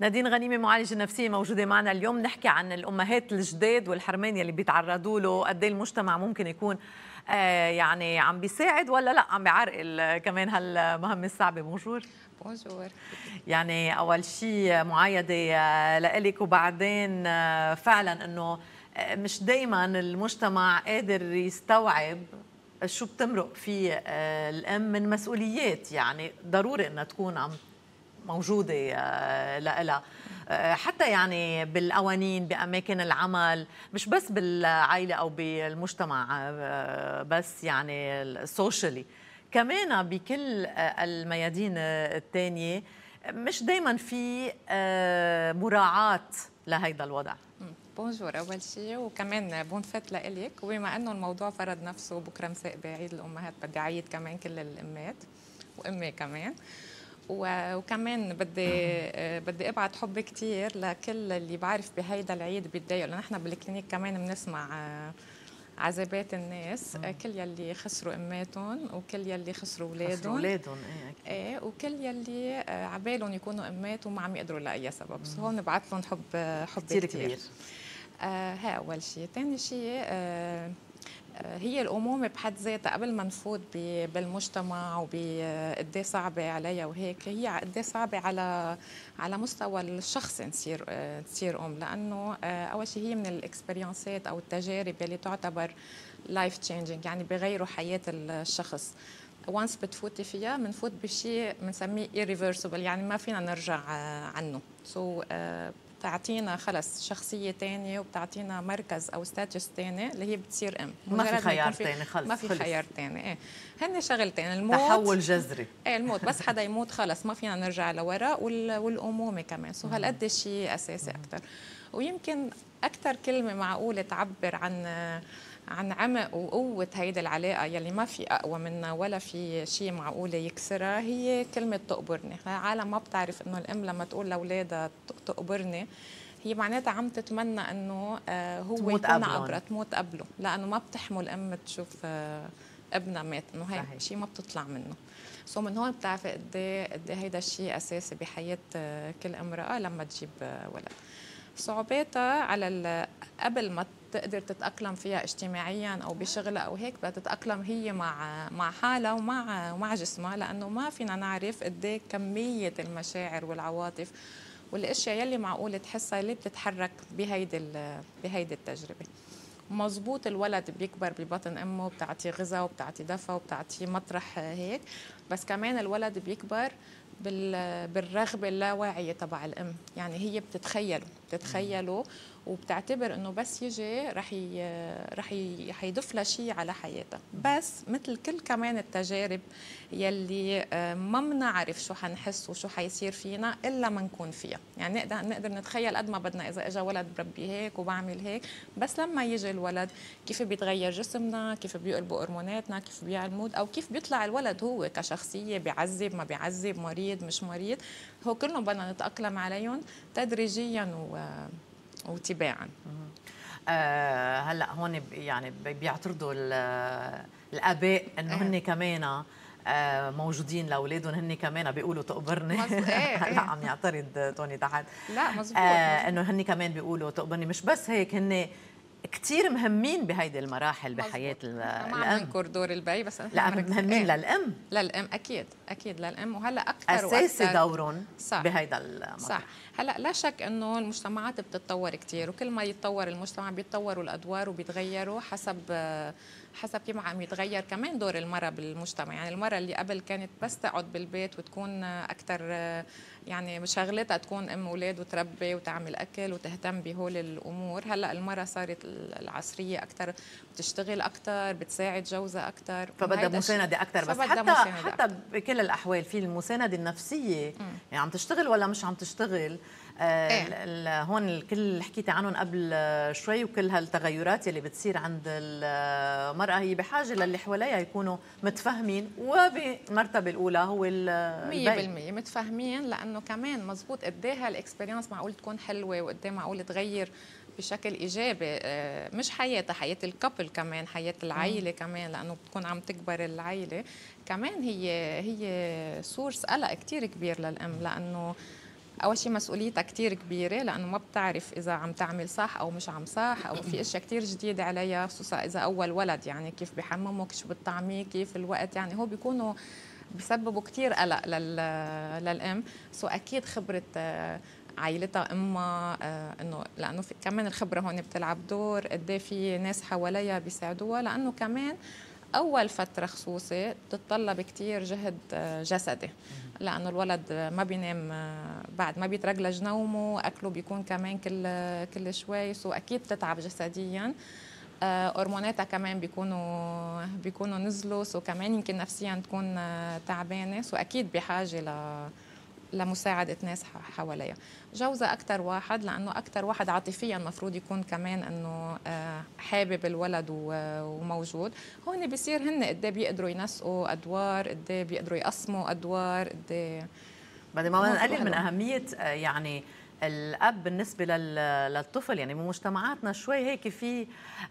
نادين غنيمه معالجة نفسيه موجودة معنا اليوم. نحكي عن الأمهات الجداد والحرمان يلي بيتعرضوا له. قد المجتمع ممكن يكون آه يعني عم بيساعد ولا لا؟ عم بيعرقل كمان هالمهمة الصعبة. بونجور. بونجور. يعني أول شيء معايدة لإلك وبعدين فعلا إنه مش دائما المجتمع قادر يستوعب شو بتمرق فيه الأم من مسؤوليات. يعني ضروري إنها تكون عم موجودة لها حتى يعني بالقوانين بأماكن العمل مش بس بالعائلة أو بالمجتمع بس يعني السوشيالي كمان بكل الميادين الثانية مش دائما في مراعاة لهيدا الوضع. بونجور أول شيء. وكمان بون فات لإلك. وبما إنه الموضوع فرض نفسه بكرة مساء بعيد الأمهات بدي أعيد كمان كل الامات وأمي كمان. وكمان بدي بدي أبعت حب كثير لكل اللي بعرف بهيدا العيد بيتضايقوا لأن إحنا بالكلينيك كمان بنسمع عذابات الناس مم. كل يلي خسروا أماتهم وكل يلي خسروا اولادهم خسروا اولادهم إيه إيه وكل يلي عبالهم يكونوا امات وما عم يقدروا لأي سبب. سو هون نبعث لهم حب حب كثير كبير. آه ها أول شيء ثاني شيء آه هي الأمومة بحد ذاتها قبل ما نفوت بالمجتمع وبقد صعبة عليها وهيك هي قد صعبة على على مستوى الشخص نصير تصير أم. لأنه أول شيء هي من ال experience ات أو التجارب اللي تعتبر life changing يعني بغيروا حياة الشخص. و once بتفوتي فيها بنفوت بشيء بنسميه irreversible يعني ما فينا نرجع عنه. so, uh, بتعطينا خلص شخصية تانية وبتعطينا مركز أو status تاني اللي هي بتصير أم. ما في خيار تاني خلص ما في خلص. خيار تاني إيه. هن شغلتين الموت تحول جذري. إيه الموت بس حدا يموت خلص ما فينا نرجع لورا والأمومة كمان. سو هالقد شيء أساسي أكثر ويمكن أكثر كلمة معقولة تعبر عن عن عمق وقوة هيدي العلاقة يلي ما في أقوى منها ولا في شيء معقولة يكسرها هي كلمة تقبرني. العالم ما بتعرف إنه الأم لما تقول لأولادها تقبرني هي معناتها عم تتمنى إنه هو تموت يكون عبرة تموت قبله. لأنه ما بتحمل ام تشوف ابنها مات. إنه هي شيء ما بتطلع منه. سو من هون بتعرفي قد قد هيدا الشيء أساسي بحياة كل امرأة لما تجيب ولد. صعوباتها على قبل ما تقدر تتأقلم فيها اجتماعيا أو بشغلها أو هيك بدها تتأقلم هي مع مع حالها ومع ومع جسمها لأنه ما فينا نعرف قد إيه كمية المشاعر والعواطف والأشياء يلي معقول تحسها اللي بتتحرك بهيدي بهيدي التجربة. مزبوط الولد بيكبر ببطن أمه بتعطيه غذاء وبتعطيه دفى وبتعطيه مطرح هيك بس كمان الولد بيكبر بالرغبة اللاواعية تبع الأم. يعني هي بتتخيله بتتخيله وبتعتبر إنه بس يجي رح ي... رح ي... حيضيف لها شيء على حياتها. بس مثل كل كمان التجارب يلي ما بنعرف شو حنحس وشو حيصير فينا إلا ما نكون فيها. يعني نقدر نقدر نتخيل قد ما بدنا إذا اجى ولد بربي هيك وبعمل هيك بس لما يجي الولد كيف بيتغير جسمنا كيف بيقلبوا هرموناتنا كيف بيعلمود أو كيف بيطلع الولد هو كشخصية بيعذب ما بيعذب مريض مش مريض هو كلهم بدنا نتأقلم عليهم تدريجيا و وتباعا. آه هلأ هون يعني بيعترضوا الآباء إنه هن كمان آه موجودين لأولادهم هن كمان بيقولوا تقبرني. هلا عم يعترض توني تحت. لا مزبوط, آه إنه هن كمان بيقولوا تقبرني. مش بس هيك هن كثير مهمين بهيدي المراحل بحياة الام ما ننكر دور البي بس لا مهمين إيه؟ للأم. للأم أكيد أكيد للأم. وهلأ أكثر أساسي دورهم بهيدا المطرح صح. هلأ لا شك إنه المجتمعات بتتطور كثير وكل ما يتطور المجتمع بيتطوروا الادوار وبيتغيروا حسب حسب كيف عم يتغير كمان دور المرأة بالمجتمع. يعني المرأة اللي قبل كانت بس تقعد بالبيت وتكون أكثر يعني شغلتها تكون أم أولاد وتربي وتعمل أكل وتهتم بهول الأمور. هلأ المرأة صارت العصرية أكثر بتشتغل أكثر بتساعد جوزها أكثر فبدها مساندة أكثر بس حتى حتى بكل الأحوال في المساندة النفسية. يعني عم تشتغل ولا مش عم تشتغل؟ إيه؟ هون كل اللي حكيتي عنهم قبل شوي وكل هالتغيرات اللي بتصير عند المرأة هي بحاجة للي حواليها يكونوا متفهمين وبالمرتبة الأولى هو 100% متفهمين لأنه كمان مزبوط قد إيه هال experience معقول تكون حلوة وقد إيه معقول تغير بشكل إيجابي. مش حياتها حياة ال couple كمان حياة العائله كمان لأنه بتكون عم تكبر العائله كمان هي هي source قلق كثير كبير للأم لأنه أول شيء مسؤوليتها كثير كبيرة لأنه ما بتعرف إذا عم تعمل صح أو مش عم صح أو في أشياء كثير جديدة عليها خصوصا إذا أول ولد يعني كيف بحممه شو بتطعميه كيف الوقت يعني هو بيكونوا بسببوا كثير قلق للأم. so أكيد خبرة آه، عائلتها أمها آه إنه لأنه كمان الخبرة هون بتلعب دور قد إيه في ناس حواليها بيساعدوها لأنه كمان أول فترة خصوصي بتتطلب كثير جهد آه، جسدي. لأنه الولد ما بينام آه، بعد ما بيت regulate نومه أكله بيكون كمان كل كل شوي. so أكيد بتتعب جسديا. هرموناتها كمان بيكونوا بيكونوا نزلوا. so كمان يمكن نفسيا تكون تعبانة. سو أكيد بحاجة ل لمساعدة ناس حواليها جوزها أكثر واحد لأنه أكثر واحد عاطفيا المفروض يكون كمان أنه آه، حابب الولد وموجود. هون بيصير هن قد إيه بيقدروا ينسقوا أدوار قد إيه بيقدروا يقسموا أدوار قد إيه. بعدين ما نقلل من أهمية آه، يعني الأب بالنسبة للطفل يعني بمجتمعاتنا شوي هيك في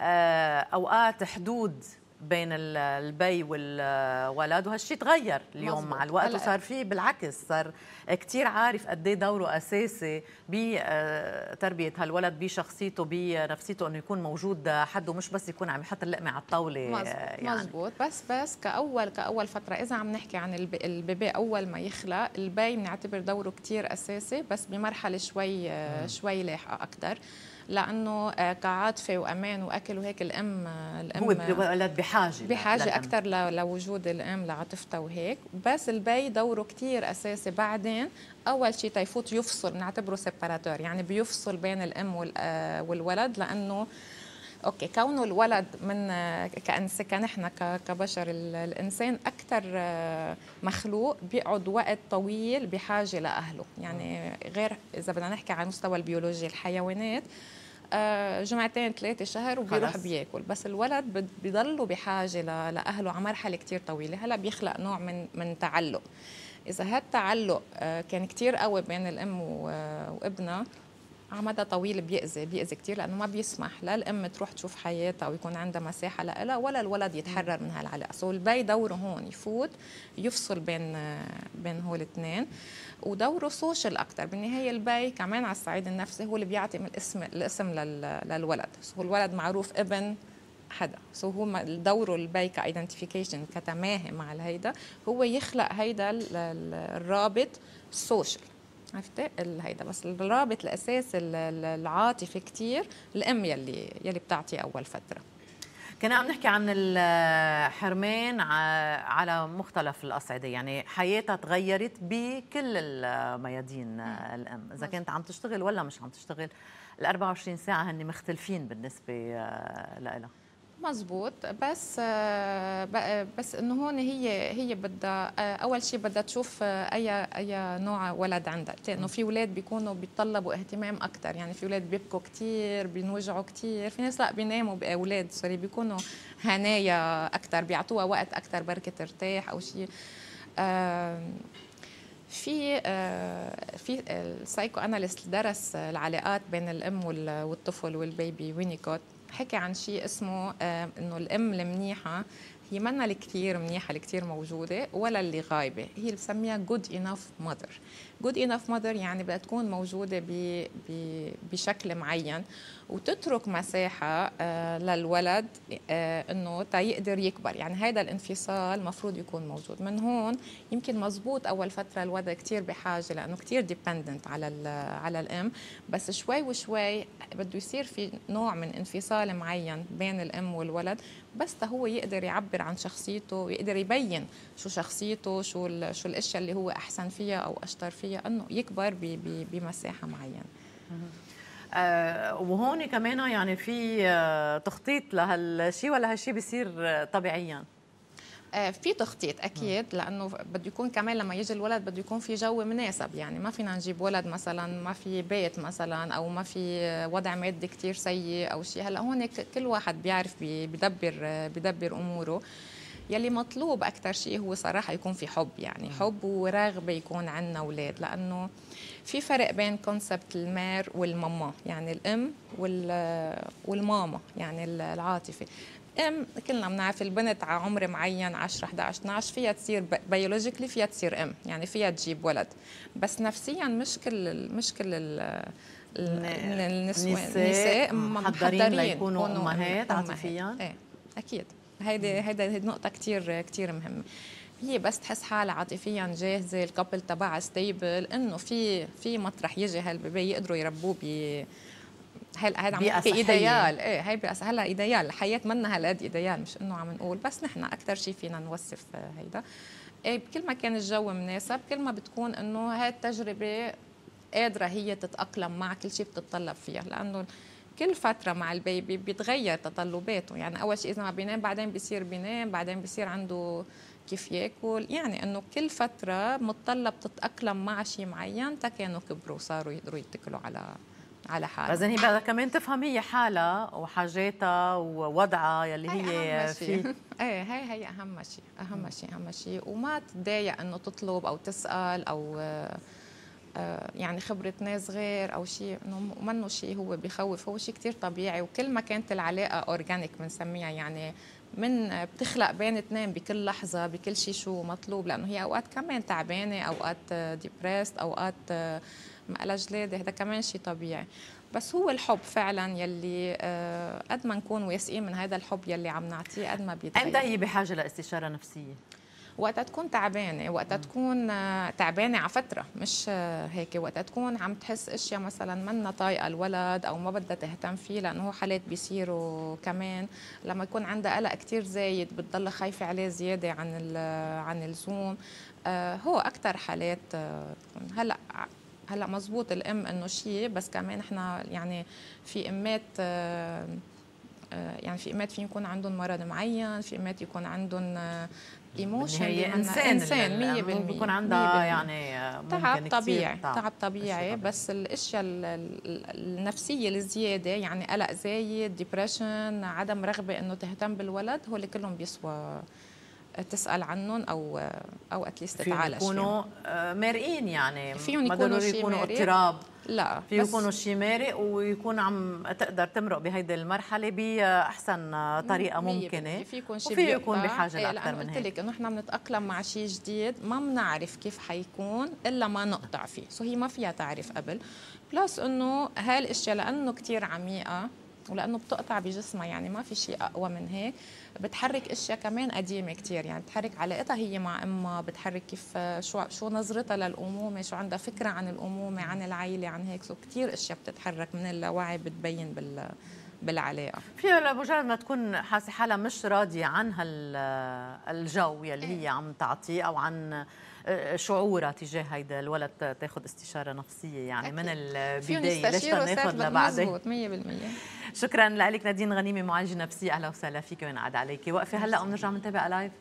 آه، أوقات حدود بين البي والولد وهالشيء تغير اليوم مزبوط. مع الوقت وصار في بالعكس صار كثير عارف قد إيه دوره أساسي بتربيه آه، هالولد بشخصيته بنفسيته إنه يكون موجود حده مش بس يكون عم يحط اللقمة على الطاولة مزبوط. يعني مزبوط بس بس كأول كأول فترة إذا عم نحكي عن ال baby أول ما يخلق البي بنعتبر دوره كثير أساسي بس بمرحلة شوي آه، شوي لاحقه أكثر لأنه آه، كعاطفه وأمان وأكل وهيك الأم آه، الأم هو الولد بحاجة بحاجة أكثر لوجود الأم لعاطفتها وهيك. بس البي دوره كثير أساسي بعدين. أول شيء ت يفوت يفصل بنعتبره séparateur يعني بيفصل بين الأم آه، والولد لأنه okay كونه الولد من كأنس كنحن كبشر الإنسان أكثر مخلوق بيقعد وقت طويل بحاجة لأهله. يعني غير إذا بدنا نحكي على مستوى البيولوجيا الحيوانات آه، جمعتين ثلاثة شهر وبيروح بياكل. بس الولد بضله بحاجة لأهله. على مرحلة كتير طويلة. هلأ بيخلق نوع من من تعلق. إذا هالتعلق آه، كان كتير قوي بين الأم وابنها على مدى طويل بيأذي بيأذي كثير لأنه ما بيسمح لا الام تروح تشوف حياتها ويكون عندها مساحة لها ولا الولد يتحرر من هالعلاقة. so البي دوره هون يفوت يفصل بين بين هول الاثنين ودوره social أكثر بالنهاية البي كمان على الصعيد النفسي هو اللي بيعطي من الاسم الاسم للولد. so الولد معروف ابن حدا. so هو دوره البي ك identification كتماهي مع الهيدا هو يخلق هيدا الرابط social عرفتي؟ هيدا بس الرابط الأساس العاطفي كثير الأم يلي يلي بتعطي أول فترة. كنا عم نحكي عن الحرمان على مختلف الأصعدة يعني حياتها تغيرت بكل الميادين الأم. إذا كانت عم تشتغل ولا مش عم تشتغل ال 24 ساعة هن مختلفين بالنسبة لها مزبوط بس آه، بس إنه هون هي هي بدها آه، أول شيء بدها تشوف آه، أي أي نوع ولد عندها. لأنه في أولاد بيكونوا بيتطلبوا اهتمام أكثر يعني في أولاد بيبكوا كثير بينوجعوا كثير في ناس لا بيناموا بأولاد. سوري بيكونوا هنايا أكثر بيعطوها وقت أكثر بركة ترتاح أو شيء في في ال psychoanalyst درس العلاقات بين الأم والطفل وال baby وينيكوت. حكي عن شيء اسمه آه، إنه الأم المنيحة هي منا الكثير منيحة الكثير موجودة ولا اللي غايبة. هي اللي بسميها good enough mother good enough mother يعني بدها تكون موجوده بشكل معين وتترك مساحة آه، للولد آه، إنه تيقدر يكبر. يعني هذا الانفصال المفروض يكون موجود. من هون يمكن مزبوط أول فترة الولد كثير بحاجة لأنه كثير ديبندنت على على الأم. بس شوي وشوي بده يصير في نوع من انفصال معين بين الأم والولد بس هو يقدر يعبر عن شخصيته ويقدر يبين شو شخصيته شو شو الأشياء اللي هو أحسن فيها أو أشطر فيها. إنه يكبر بمساحة معينة. آه وهون كمان يعني في آه تخطيط لهالشيء ولا هالشيء بيصير طبيعيا؟ آه في تخطيط أكيد لأنه بده يكون كمان لما يجي الولد بده يكون في جو مناسب. يعني ما فينا نجيب ولد مثلا ما في بيت مثلا أو ما في وضع مادي كثير سيء أو شيء هلأ هون كل واحد بيعرف بيدبر بيدبر أموره. يلي مطلوب أكثر شيء هو صراحة يكون في حب يعني حب ورغبه يكون عندنا أولاد لأنه في فرق بين concept ال mère وال maman يعني الأم والماما يعني العاطفة. أم كلنا بنعرف البنت على عمر معين 10 11 12 فيها تصير biologically فيها تصير أم يعني فيها تجيب ولد. بس نفسيا مش كل مش كل النسوان النساء محضرين ليكونوا أمهات. عاطفيا؟ إيه أكيد. هيدي هيدي نقطة كثير كثير مهمة. هي بس تحس حالها عاطفيا جاهزة ال couple تبعها stable إنه في في مطرح يجي هال baby يقدروا يربوه ب هل هذا عم نحكي idéal. إيه هي هلا إيديال. الحياة منا هالقد idéal مش إنه عم نقول بس نحن أكثر شيء فينا نوصف هيدا. إيه كل ما كان الجو مناسب كل ما بتكون إنه هاي التجربة قادرة هي تتأقلم مع كل شيء بتتطلب فيها. لأنه كل فترة مع ال baby بيتغير تطلباته. يعني أول شيء إذا ما بينام بعدين بيصير بينام بعدين بيصير عنده كيف يأكل. يعني إنه كل فترة متطلب تتاقلم مع شيء معين تا كانوا كبروا صاروا يقدروا يتكلوا على على حالها اذا هي بدها كمان تفهم هي حالها وحاجاتها ووضعها يلي هي فيه إيه هي هي أهم شيء أهم شيء أهم شيء. وما تتضايق إنه تطلب أو تسأل أو آه، يعني خبرة ناس غير أو شيء إنه منه شيء هو بخوف. هو شيء كتير طبيعي وكل ما كانت العلاقة أورجانيك بنسميها يعني من بتخلق بين اثنين بكل لحظة بكل شيء شو مطلوب. لأنه هي أوقات كمان تعبانة أوقات ديبريست أوقات ما لها جلادة. هذا كمان شيء طبيعي. بس هو الحب فعلا يلي آه، قد ما نكون واثقين من هذا الحب يلي عم نعطيه قد ما بيتغير. إمتى هي بحاجة لاستشارة نفسية؟ وقتها تكون تعبانة وقتها تكون آه، تعبانة على فترة مش آه، هيك. وقتها تكون عم تحس أشياء مثلا منا طايقة الولد أو ما بدها تهتم فيه لأنه هو حالات بيصيروا كمان. لما يكون عندها قلق كثير زايد بتضل خايفة عليه زيادة عن عن اللزوم. هو أكثر حالات هلأ هلأ مزبوط الأم إنه شيء بس كمان إحنا يعني في أمات آه، آه، يعني في أمات في يكون عندهم مرض معين في أمات يكون عندهم emotion هي إنسان إنسان 100% بيكون عندها يعني تعب طبيعي تعب, طبيعي. بس الأشياء النفسية الزياده يعني قلق زايد depression عدم رغبة إنه تهتم بالولد هول كلهم بيسوى تسأل عنهم أو أو at least تتعالج يكونوا آه، مارقين يعني. فيهم يكونوا يكونوا اضطراب لا في يكونوا شيء مارق ويكون عم تقدر تمرق بهيدي المرحلة بأحسن طريقة ممكنة. في يكون شيء وفي يكون بحاجة إيه، لأكثر من هيك قلت لك إنه إحنا بنتأقلم مع شيء جديد ما بنعرف كيف حيكون إلا ما نقطع فيه. so هي ما فيها تعرف قبل. plus إنه هاي الأشياء لأنه كثير عميقة. ولأنه بتقطع بجسمها يعني ما في شيء أقوى من هيك. بتحرك أشياء كمان قديمة كثير يعني بتحرك علاقتها هي مع أمها بتحرك كيف شو شو نظرتها للأمومة شو عندها فكرة عن الأمومة عن العائله عن هيك. سو كثير أشياء بتتحرك من اللاوعي بتبين بال بالعلاقة. في لمجرد ما تكون حاسة حالها مش راضية عن هالجو يلي هي عم تعطيه أو عن شعورها تجاه هيدا الولد تاخذ استشارة نفسية يعني أكيد. من البدايه ليش ناخذ لبعدين 100% شكرا لك نادين غنيمة معالجة نفسية. أهلا وسهلا فيك وين قاعد عليكي. وقفي هلأ ونرجع بنتابع لايف